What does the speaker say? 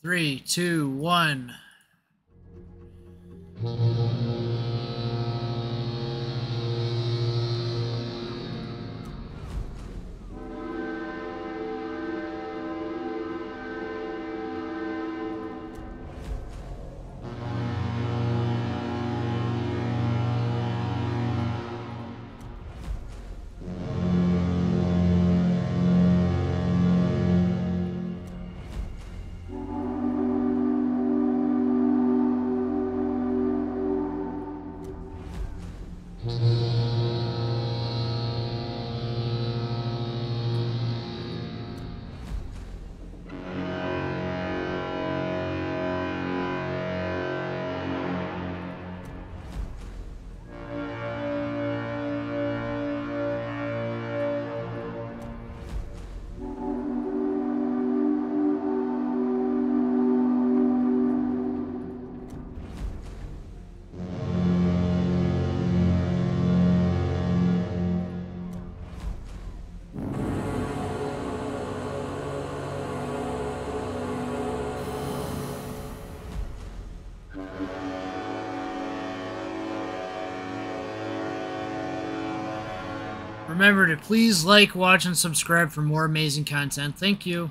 Three, two, one. Mm-hmm. Remember to please like, watch, and subscribe for more amazing content. Thank you.